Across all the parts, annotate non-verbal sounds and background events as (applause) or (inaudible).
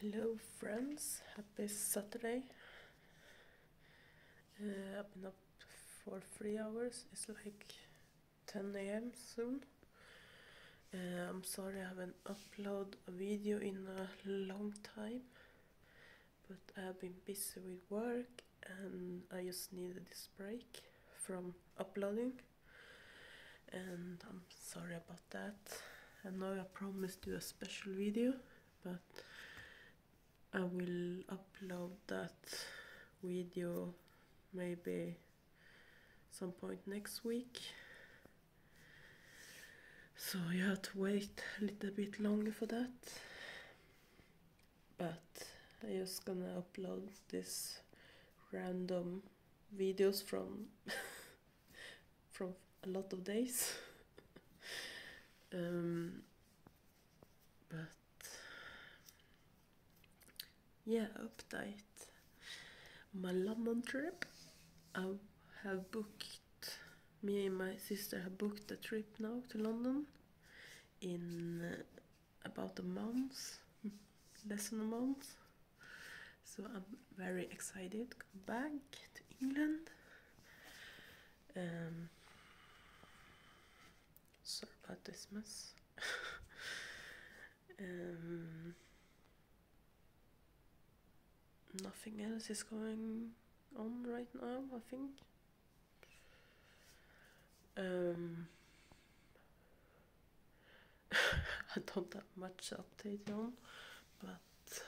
Hello friends, happy Saturday. Uh, I've been up for three hours. It's like 10 a.m. soon. Uh, I'm sorry I haven't uploaded a video in a long time, but I have been busy with work and I just needed this break from uploading. And I'm sorry about that. I know I promised you a special video, but I will upload that video maybe some point next week. So you have to wait a little bit longer for that. But I'm just gonna upload this random videos from (laughs) from a lot of days. um, but yeah, update. My London trip. I have booked. Me and my sister have booked a trip now to London in uh, about a month, (laughs) less than a month. So I'm very excited to come back to England. Um, sorry about this mess. (laughs) um, nothing else is going on right now, I think. Um, (laughs) I don't have much update on, but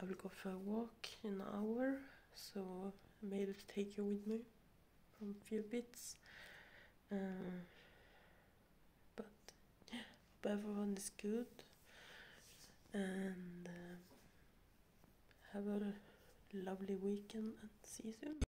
I will go for a walk in an hour, so maybe take you with me from a few bits. Uh, but yeah, everyone is good and have a lovely weekend and see you soon.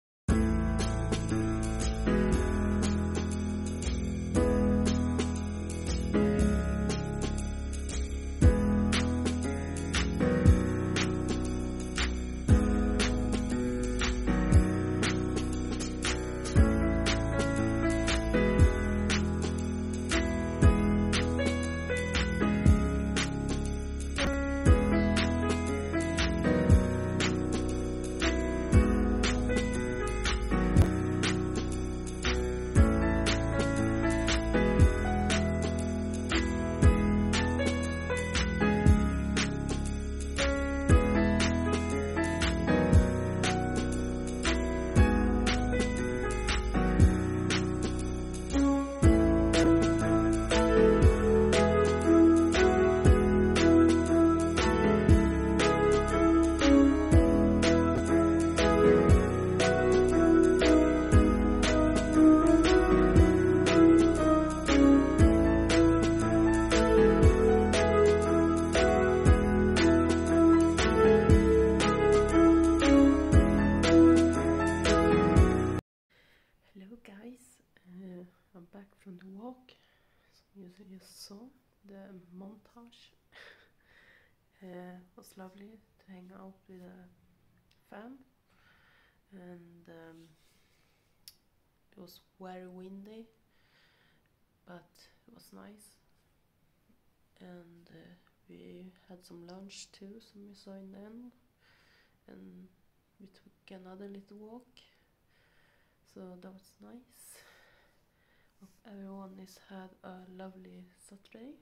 From the walk. So you just saw the montage. uh, it was lovely to hang out with a fan, and um, it was very windy, but it was nice. And uh, we had some lunch too, some we saw in the end, and we took another little walk so that was nice. Everyone has had a lovely Saturday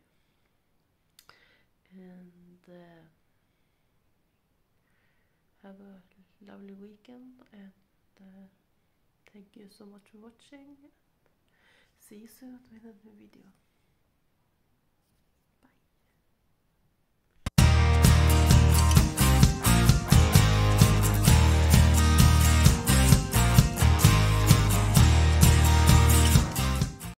and uh, have a lovely weekend and uh, thank you so much for watching. See you soon with a new video.